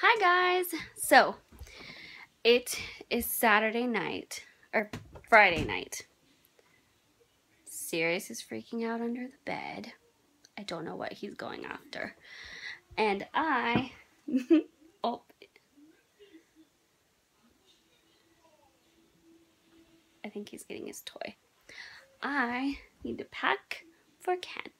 Hi guys! So, it is Saturday night, or Friday night. Sirius is freaking out under the bed. I don't know what he's going after. And I, oh, I think he's getting his toy. I need to pack for camp.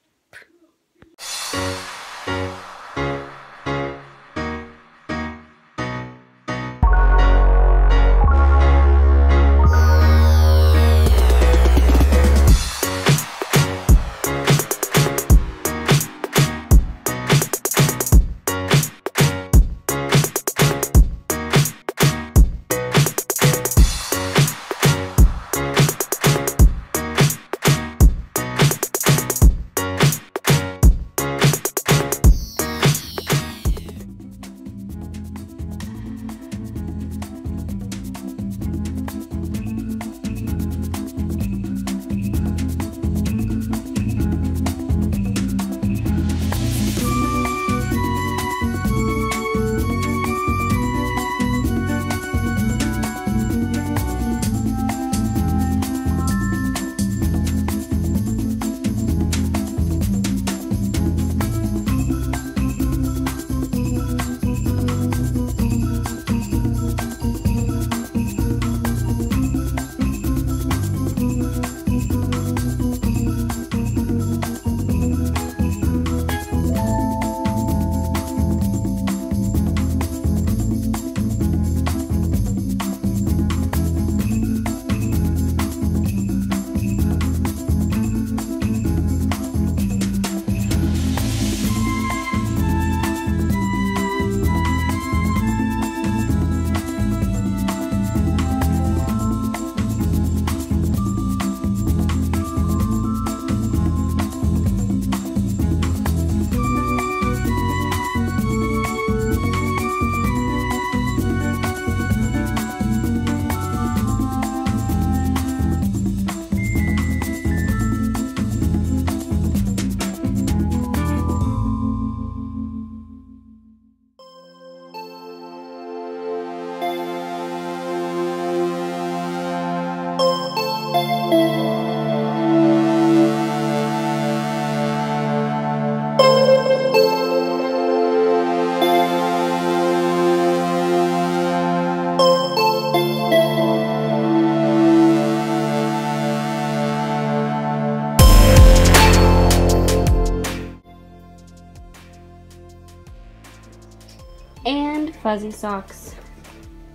And fuzzy socks,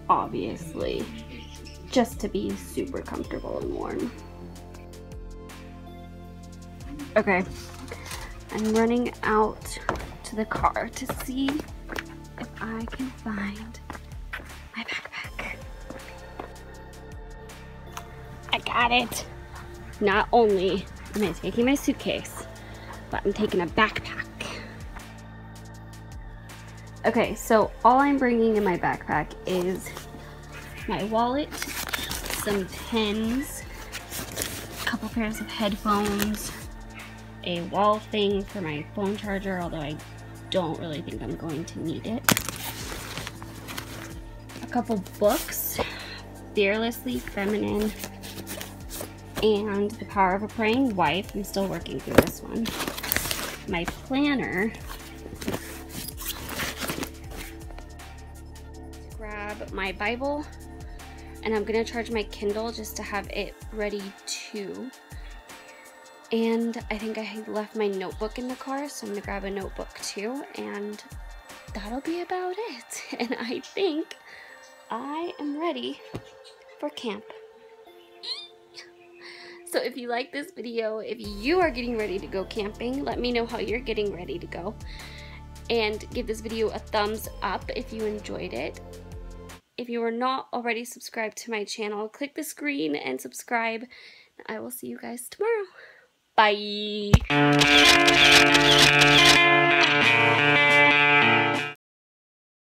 obviously, just to be super comfortable and warm. Okay, I'm running out to the car to see if I can find my backpack. I got it. Not only am I taking my suitcase, but I'm taking a backpack. Okay, so all I'm bringing in my backpack is my wallet, some pens, a couple pairs of headphones, a wall thing for my phone charger, although I don't really think I'm going to need it. A couple books, Fearlessly Feminine, and The Power of a Praying Wife. I'm still working through this one. My planner, grab my Bible and I'm gonna charge my Kindle just to have it ready too. And I think I left my notebook in the car, so I'm gonna grab a notebook too, and that'll be about it. And I think I am ready for camp. So if you like this video, if you are getting ready to go camping, let me know how you're getting ready to go. And give this video a thumbs up if you enjoyed it. If you are not already subscribed to my channel, click the screen and subscribe. I will see you guys tomorrow. Bye.